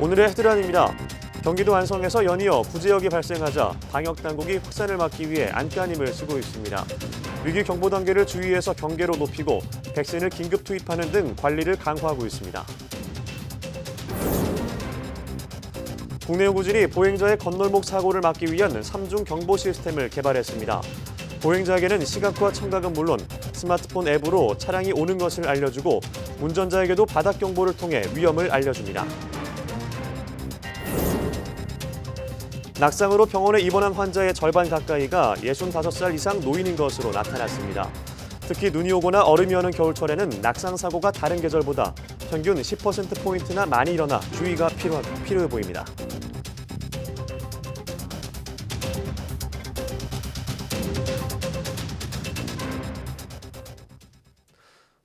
오늘의 헤드라인입니다. 경기도 안성에서 연이어 구제역이 발생하자 방역 당국이 확산을 막기 위해 안간힘을 쓰고 있습니다. 위기 경보 단계를 주의해서 경계로 높이고 백신을 긴급 투입하는 등 관리를 강화하고 있습니다. 국내 요구진이 보행자의 건널목 사고를 막기 위한 삼중 경보 시스템을 개발했습니다. 보행자에게는 시각과 청각은 물론 스마트폰 앱으로 차량이 오는 것을 알려주고 운전자에게도 바닥 경보를 통해 위험을 알려줍니다. 낙상으로 병원에 입원한 환자의 절반 가까이가 65살 이상 노인인 것으로 나타났습니다. 특히 눈이 오거나 얼음이 오는 겨울철에는 낙상 사고가 다른 계절보다 평균 10%포인트나 많이 일어나 주의가 필요하, 필요해 보입니다.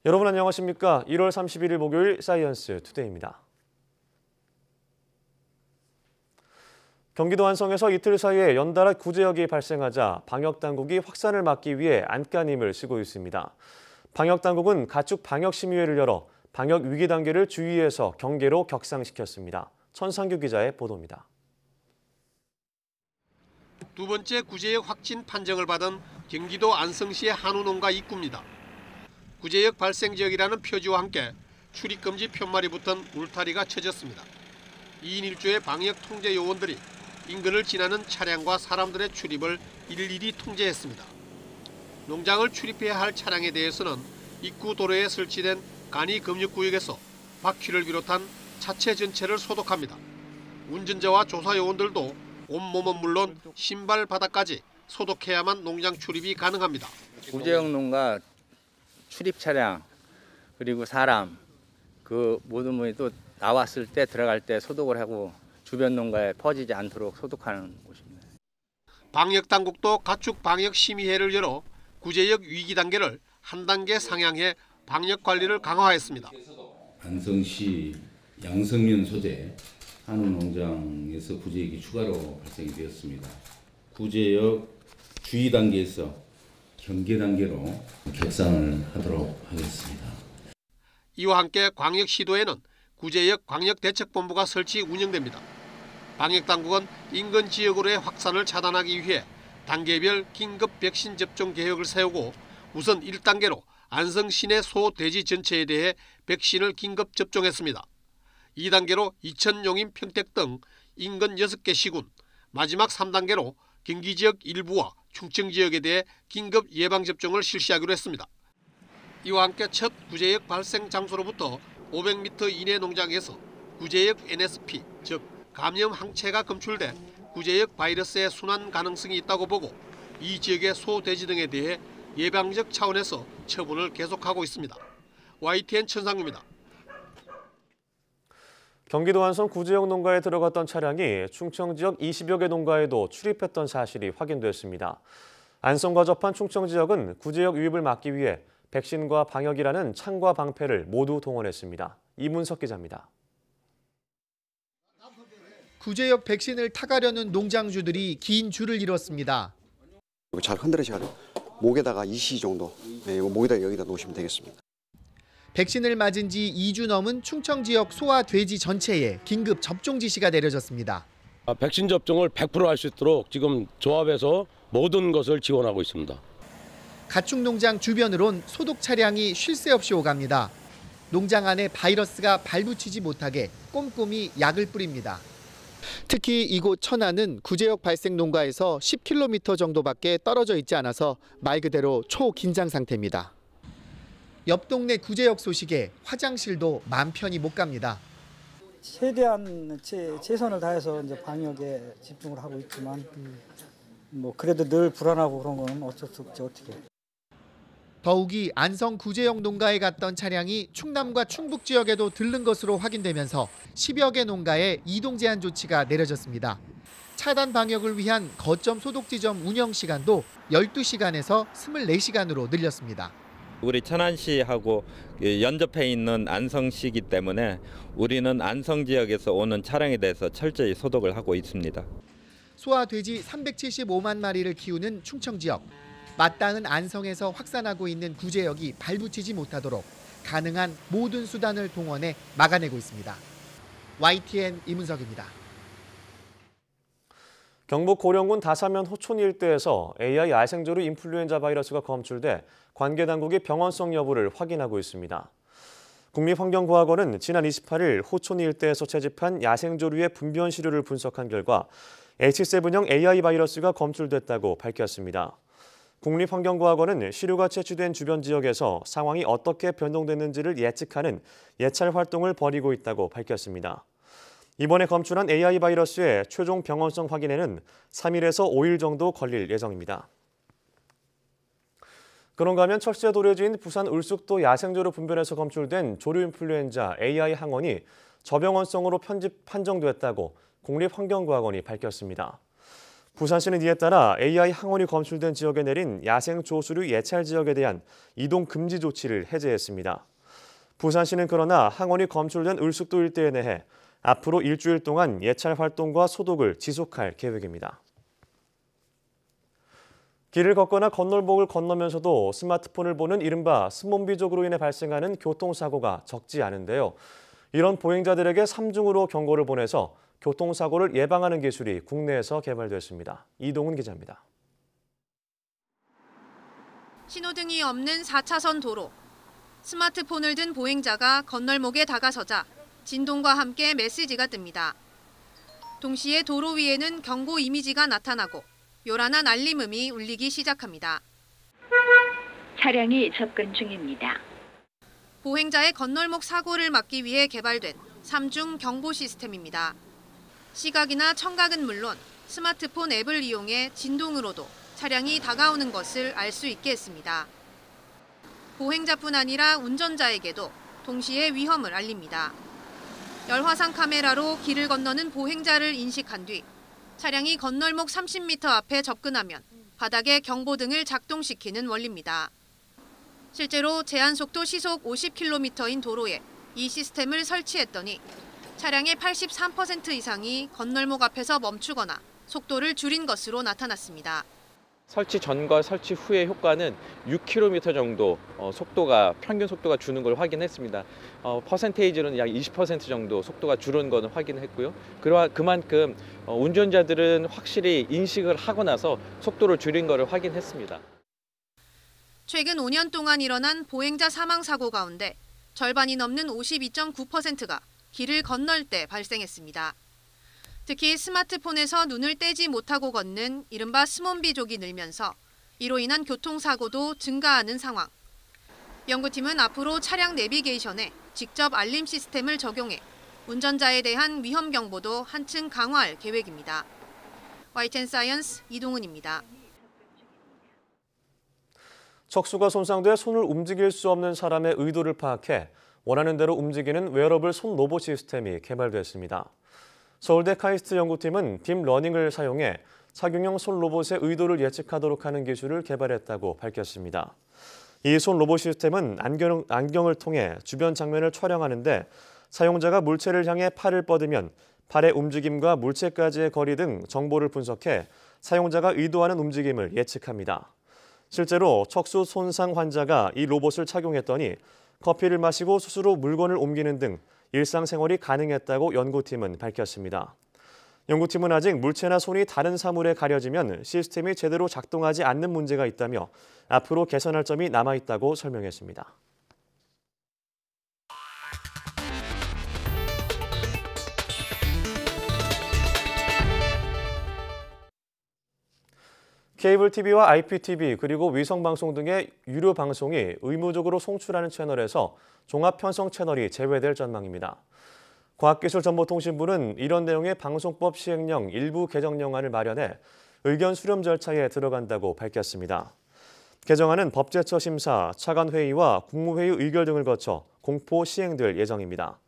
여러분 안녕하십니까? 1월 31일 목요일 사이언스 투데이입니다. 경기도 안성에서 이틀 사이에 연달아 구제역이 발생하자 방역 당국이 확산을 막기 위해 안간힘을 쓰고 있습니다. 방역 당국은 가축 방역 심의회를 열어 방역 위기 단계를 주의에서 경계로 격상시켰습니다. 천상규 기자의 보도입니다. 두 번째 구제역 확진 판정을 받은 경기도 안성시의 한우 농가 입구입니다. 구제역 발생 지역이라는 표지와 함께 출입 금지 편말이 붙은 울타리가 쳐졌습니다. 2인 1조의 방역 통제 요원들이 인근을 지나는 차량과 사람들의 출입을 일일이 통제했습니다. 농장을 출입해야 할 차량에 대해서는 입구 도로에 설치된 간이 검역구역에서 바퀴를 비롯한 차체 전체를 소독합니다. 운전자와 조사 요원들도 온몸은 물론 신발 바닥까지 소독해야만 농장 출입이 가능합니다. 구제역 농가 출입 차량 그리고 사람 그 모든 분이 또 나왔을 때 들어갈 때 소독을 하고 주변 농가에 퍼지지 않도록 소독하는 곳입니다. 방역 당국도 가축 방역 심의회를 열어 구제역 위기 단계를 한 단계 상향해 방역 관리를 강화했습니다. 안성시 양성면 소재 한우 농장에서 구제역이 추가로 발생이 되었습니다. 구제역 주의 단계에서 경계 단계로 격상을 하도록 하겠습니다. 이와 함께 광역시도에는 구제역 광역대책본부가 설치 운영됩니다. 방역당국은 인근 지역으로의 확산을 차단하기 위해 단계별 긴급 백신 접종 계획을 세우고 우선 1단계로 안성 시내 소 돼지 전체에 대해 백신을 긴급 접종했습니다. 2단계로 이천 용인 평택 등 인근 6개 시군, 마지막 3단계로 경기 지역 일부와 충청 지역에 대해 긴급 예방 접종을 실시하기로 했습니다. 이와 함께 첫 구제역 발생 장소로부터 500m 이내 농장에서 구제역 NSP 즉 감염 항체가 검출돼 구제역 바이러스의 순환 가능성이 있다고 보고 이 지역의 소, 돼지 등에 대해 예방적 차원에서 처분을 계속하고 있습니다. YTN 천상입니다. 경기도 안성 구제역 농가에 들어갔던 차량이 충청 지역 20여 개 농가에도 출입했던 사실이 확인됐습니다. 안성과 접한 충청 지역은 구제역 유입을 막기 위해 백신과 방역이라는 창과 방패를 모두 동원했습니다. 이문석 기자입니다. 구제역 백신을 타가려는 농장주들이 긴 줄을 이뤘습니다. 잘 흔들으셔가지고 목에다가 2시 정도, 네, 목에다 여기다 놓으시면 되겠습니다. 백신을 맞은 지 2주 넘은 충청 지역 소와 돼지 전체에 긴급 접종 지시가 내려졌습니다. 아, 백신 접종을 100%할 수 있도록 지금 조합에서 모든 것을 지원하고 있습니다. 가축 농장 주변으론 소독 차량이 쉴 새 없이 오갑니다. 농장 안에 바이러스가 발붙이지 못하게 꼼꼼히 약을 뿌립니다. 특히 이곳 천안은 구제역 발생 농가에서 10km 정도밖에 떨어져 있지 않아서 말 그대로 초긴장 상태입니다. 옆 동네 구제역 소식에 화장실도 맘 편히 못 갑니다. 최대한 제, 최선을 다해서 이제 방역에 집중을 하고 있지만 뭐 그래도 늘 불안하고 그런 거는 어쩔 수 없지 어떻게. 더욱이 안성 구제역 농가에 갔던 차량이 충남과 충북 지역에도 들른 것으로 확인되면서 10여 개 농가에 이동 제한 조치가 내려졌습니다. 차단 방역을 위한 거점 소독 지점 운영 시간도 12시간에서 24시간으로 늘렸습니다. 우리 천안시하고 연접해 있는 안성시이기 때문에 우리는 안성 지역에서 오는 차량에 대해서 철저히 소독을 하고 있습니다. 소와 돼지 375만 마리를 키우는 충청 지역. 마땅한 안성에서 확산하고 있는 구제역이 발붙이지 못하도록 가능한 모든 수단을 동원해 막아내고 있습니다. YTN 이문석입니다. 경북 고령군 다사면 호촌 일대에서 AI 야생조류 인플루엔자 바이러스가 검출돼 관계 당국이 병원성 여부를 확인하고 있습니다. 국립환경과학원은 지난 28일 호촌 일대에서 채집한 야생조류의 분변 시료를 분석한 결과 H7형 AI 바이러스가 검출됐다고 밝혔습니다. 국립환경과학원은 시료가 채취된 주변 지역에서 상황이 어떻게 변동됐는지를 예측하는 예찰 활동을 벌이고 있다고 밝혔습니다. 이번에 검출한 AI 바이러스의 최종 병원성 확인에는 3일에서 5일 정도 걸릴 예정입니다. 그런가 하면 철새 도래지인 부산 울숙도 야생조류 분변에서 검출된 조류 인플루엔자 AI 항원이 저병원성으로 편집 판정됐다고 국립환경과학원이 밝혔습니다. 부산시는 이에 따라 AI 항원이 검출된 지역에 내린 야생 조수류 예찰 지역에 대한 이동 금지 조치를 해제했습니다. 부산시는 그러나 항원이 검출된 울숙도 일대에 대해 앞으로 일주일 동안 예찰 활동과 소독을 지속할 계획입니다. 길을 걷거나 건널목을 건너면서도 스마트폰을 보는 이른바 스몬비족으로 인해 발생하는 교통사고가 적지 않은데요. 이런 보행자들에게 삼중으로 경고를 보내서 교통사고를 예방하는 기술이 국내에서 개발됐습니다. 이동훈 기자입니다. 신호등이 없는 4차선 도로. 스마트폰을 든 보행자가 건널목에 다가서자 진동과 함께 메시지가 뜹니다. 동시에 도로 위에는 경고 이미지가 나타나고 요란한 알림음이 울리기 시작합니다. 차량이 접근 중입니다. 보행자의 건널목 사고를 막기 위해 개발된 삼중 경보 시스템입니다. 시각이나 청각은 물론 스마트폰 앱을 이용해 진동으로도 차량이 다가오는 것을 알 수 있게 했습니다. 보행자뿐 아니라 운전자에게도 동시에 위험을 알립니다. 열화상 카메라로 길을 건너는 보행자를 인식한 뒤 차량이 건널목 30m 앞에 접근하면 바닥에 경보등을 작동시키는 원리입니다. 실제로 제한 속도 시속 50km인 도로에 이 시스템을 설치했더니 차량의 83% 이상이 건널목 앞에서 멈추거나 속도를 줄인 것으로 나타났습니다. 설치 전과 설치 후의 효과는 6km 정도 어, 속도가 평균 속도가 주는 걸 확인했습니다. 어, 퍼센테이지로는 약 20% 정도 속도가 줄은 거는 확인했고요. 그러 그만큼 어, 운전자들은 확실히 인식을 하고 나서 속도를 줄인 거를 확인했습니다. 최근 5년 동안 일어난 보행자 사망 사고 가운데 절반이 넘는 52.9%가 길을 건널 때 발생했습니다. 특히 스마트폰에서 눈을 떼지 못하고 걷는 이른바 스몬비족이 늘면서 이로 인한 교통사고도 증가하는 상황. 연구팀은 앞으로 차량 내비게이션에 직접 알림 시스템을 적용해 운전자에 대한 위험 경보도 한층 강화할 계획입니다. YTN 사이언스 이동은입니다. 척수가 손상돼 손을 움직일 수 없는 사람의 의도를 파악해 원하는 대로 움직이는 웨어러블 손 로봇 시스템이 개발됐습니다. 서울대 카이스트 연구팀은 deep learning을 사용해 착용형 손 로봇의 의도를 예측하도록 하는 기술을 개발했다고 밝혔습니다. 이 손 로봇 시스템은 안경, 안경을 통해 주변 장면을 촬영하는데 사용자가 물체를 향해 팔을 뻗으면 팔의 움직임과 물체까지의 거리 등 정보를 분석해 사용자가 의도하는 움직임을 예측합니다. 실제로 척수 손상 환자가 이 로봇을 착용했더니 커피를 마시고 스스로 물건을 옮기는 등 일상생활이 가능했다고 연구팀은 밝혔습니다. 연구팀은 아직 물체나 손이 다른 사물에 가려지면 시스템이 제대로 작동하지 않는 문제가 있다며 앞으로 개선할 점이 남아있다고 설명했습니다. 케이블 TV와 IPTV 그리고 위성 방송 등의 유료 방송이 의무적으로 송출하는 채널에서 종합 편성 채널이 제외될 전망입니다. 과학기술정보통신부는 이런 내용의 방송법 시행령 일부 개정령안을 마련해 의견 수렴 절차에 들어간다고 밝혔습니다. 개정안은 법제처 심사, 차관회의와 국무회의 의결 등을 거쳐 공포 시행될 예정입니다.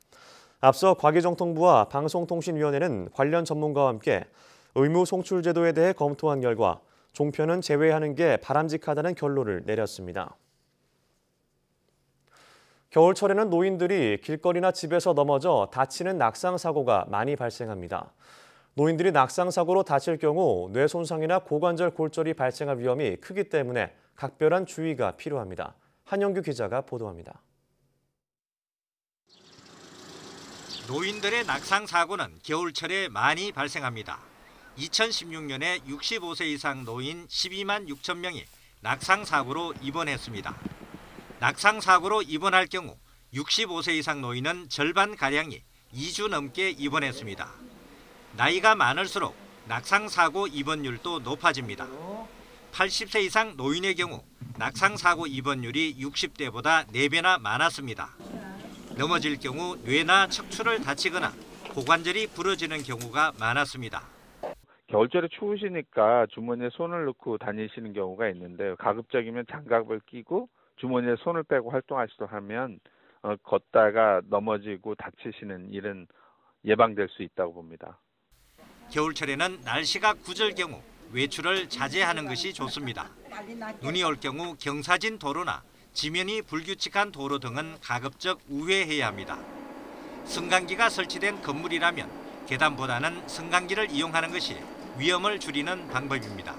앞서 과기정통부와 방송통신위원회는 관련 전문가와 함께 의무 송출 제도에 대해 검토한 결과 종편은 제외하는 게 바람직하다는 결론을 내렸습니다. 겨울철에는 노인들이 길거리나 집에서 넘어져 다치는 낙상 사고가 많이 발생합니다. 노인들이 낙상 사고로 다칠 경우 뇌 손상이나 고관절 골절이 발생할 위험이 크기 때문에 각별한 주의가 필요합니다. 한영규 기자가 보도합니다. 노인들의 낙상 사고는 겨울철에 많이 발생합니다. 2016년에 65세 이상 노인 12만 6천 명이 낙상 사고로 입원했습니다. 낙상 사고로 입원할 경우 65세 이상 노인은 절반 가량이 2주 넘게 입원했습니다. 나이가 많을수록 낙상 사고 입원율도 높아집니다. 80세 이상 노인의 경우 낙상 사고 입원율이 60대보다 4배나 많았습니다. 넘어질 경우 뇌나 척추를 다치거나 고관절이 부러지는 경우가 많았습니다. 겨울철에 추우시니까 주머니에 손을 넣고 다니시는 경우가 있는데 가급적이면 장갑을 끼고 주머니에 손을 빼고 활동하시도록 하면 어, 걷다가 넘어지고 다치시는 일은 예방될 수 있다고 봅니다. 겨울철에는 날씨가 구절 경우 외출을 자제하는 것이 좋습니다. 눈이 올 경우 경사진 도로나 지면이 불규칙한 도로 등은 가급적 우회해야 합니다. 승강기가 설치된 건물이라면 계단보다는 승강기를 이용하는 것이 위험을 줄이는 방법입니다.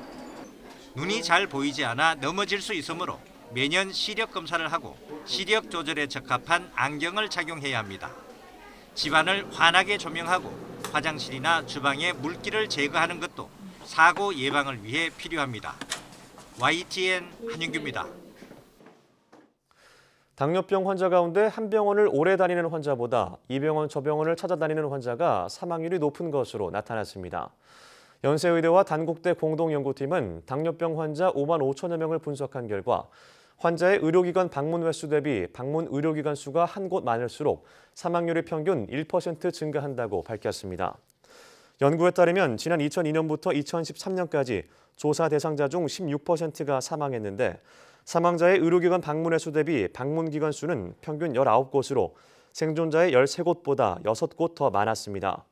눈이 잘 보이지 않아 넘어질 수 있으므로 매년 시력 검사를 하고 시력 조절에 적합한 안경을 착용해야 합니다. 집안을 환하게 조명하고 화장실이나 주방의 물기를 제거하는 것도 사고 예방을 위해 필요합니다. YTN 한윤규입니다. 당뇨병 환자 가운데 한 병원을 오래 다니는 환자보다 이 병원 저 병원을 찾아다니는 환자가 사망률이 높은 것으로 나타났습니다. 연세의대와 단국대 공동연구팀은 당뇨병 환자 5만 5천여 명을 분석한 결과 환자의 의료기관 방문 횟수 대비 방문 의료기관 수가 한 곳 많을수록 사망률이 평균 1% 증가한다고 밝혔습니다. 연구에 따르면 지난 2002년부터 2013년까지 조사 대상자 중 16%가 사망했는데 사망자의 의료기관 방문 횟 수 대비 방문 기관 수는 평균 19곳으로 생존자의 13곳보다 6곳 더 많았습니다.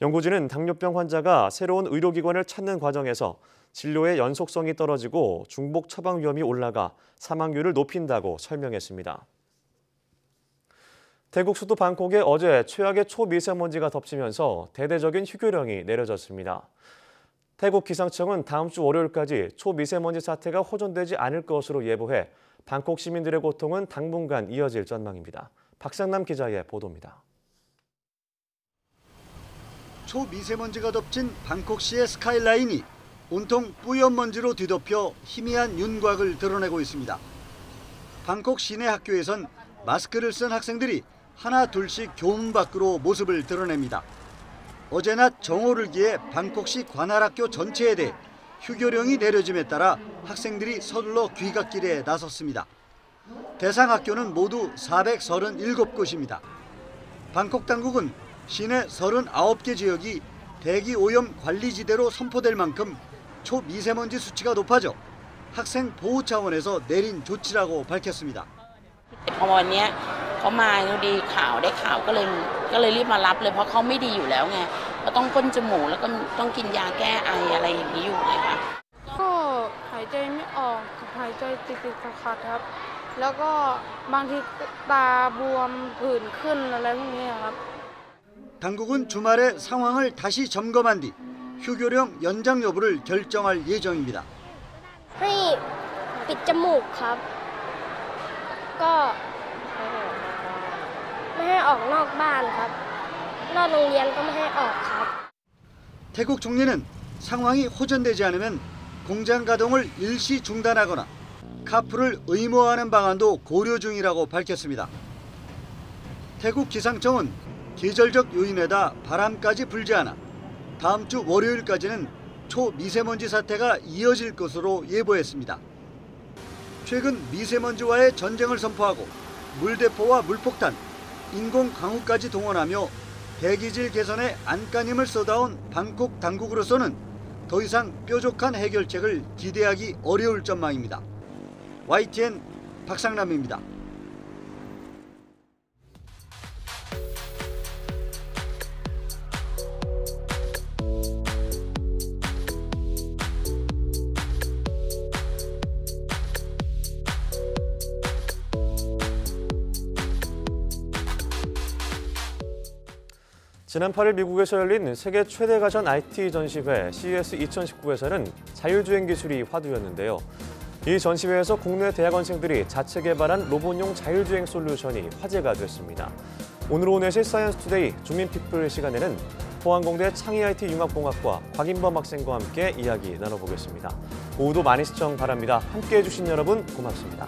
연구진은 당뇨병 환자가 새로운 의료기관을 찾는 과정에서 진료의 연속성이 떨어지고 중복 처방 위험이 올라가 사망률을 높인다고 설명했습니다. 태국 수도 방콕에 어제 최악의 초미세먼지가 덮치면서 대대적인 휴교령이 내려졌습니다. 태국 기상청은 다음 주 월요일까지 초미세먼지 사태가 호전되지 않을 것으로 예보해 방콕 시민들의 고통은 당분간 이어질 전망입니다. 박상남 기자의 보도입니다. 초미세먼지가 덮친 방콕시의 스카이라인이 온통 뿌연 먼지로 뒤덮여 희미한 윤곽을 드러내고 있습니다. 방콕 시내 학교에선 마스크를 쓴 학생들이 하나 둘씩 교문 밖으로 모습을 드러냅니다. 어제 낮 정오를 기해 방콕시 관할학교 전체에 대해 휴교령이 내려짐에 따라 학생들이 서둘러 귀갓길에 나섰습니다. 대상 학교는 모두 437곳입니다. 방콕 당국은 시내 39개 지역이 대기 오염 관리지대로 선포될 만큼 초미세먼지 수치가 높아져 학생 보호 차원에서 내린 조치라고 밝혔습니다. 어머니, 엄마 우리 가을에 가을 ดีข่าวได้ข่าวก็เลยก็เลยรีบมารับเลยเพราะเขาไม่ดีอยู่แล้วไงก็ต้องก้นจมูกแล้วก็ต้องกินยาแก้ไออะไรอย่างนี้อยู่เลยค่ะ ก็หายใจไม่ออกกับหายใจติดติดๆขัดๆครับ แล้วก็บางทีตาบวมผื่นขึ้นอะไรพวกนี้ครับ 당국은 주말에 상황을 다시 점검한 뒤 휴교령 연장 여부를 결정할 예정입니다. ให้ปิดจมูกครับ ก็ ไม่ให้ออกนอกบ้านครับ นอกโรงเรียนก็ไม่ให้ออกครับ 태국 총리는 상황이 호전되지 않으면 공장 가동을 일시 중단하거나 카풀을 의무화하는 방안도 고려 중이라고 밝혔습니다. 태국 기상청은 계절적 요인에다 바람까지 불지 않아 다음 주 월요일까지는 초미세먼지 사태가 이어질 것으로 예보했습니다. 최근 미세먼지와의 전쟁을 선포하고 물대포와 물폭탄, 인공 강우까지 동원하며 대기질 개선에 안간힘을 쏟아온 방콕 당국으로서는 더 이상 뾰족한 해결책을 기대하기 어려울 전망입니다. YTN 박상남입니다. 지난 8일 미국에서 열린 세계 최대 가전 IT 전시회 CES 2019에서는 자율주행 기술이 화두였는데요. 이 전시회에서 국내 대학원생들이 자체 개발한 로봇용 자율주행 솔루션이 화제가 됐습니다. 오늘 오후 네 시 사이언스 투데이 줌인피플 시간에는 포항공대 창의 IT 융합공학과 박인범 학생과 함께 이야기 나눠보겠습니다. 오후도 많이 시청 바랍니다. 함께해 주신 여러분 고맙습니다.